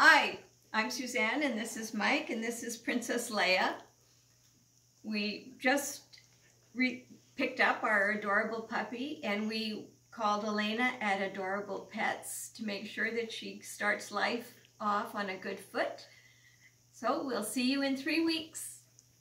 Hi, I'm Suzanne and this is Mike and this is Princess Leia. We just picked up our adorable puppy and we called Elena at Adorable Pets to make sure that she starts life off on a good foot. So we'll see you in three weeks.